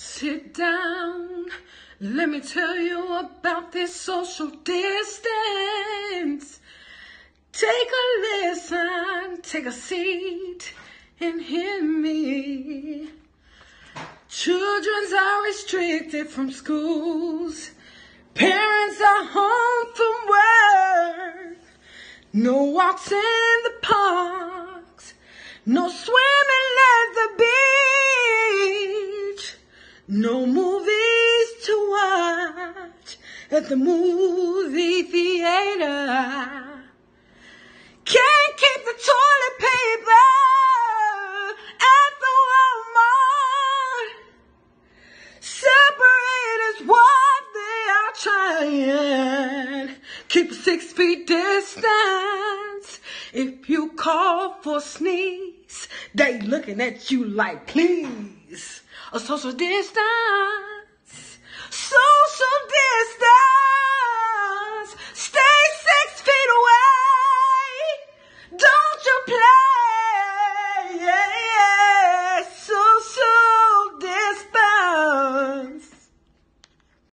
Sit down. Let me tell you about this social distance. Take a listen, take a seat, and hear me. Children are restricted from schools. Parents are home from work. No walks in the parks. No swimming at the beach. No movies to watch at the movie theater. Can't keep the toilet paper at the Walmart. Separate is what they are trying. Keep six feet distance. If you call for sneeze, they looking at you like please. A social distance.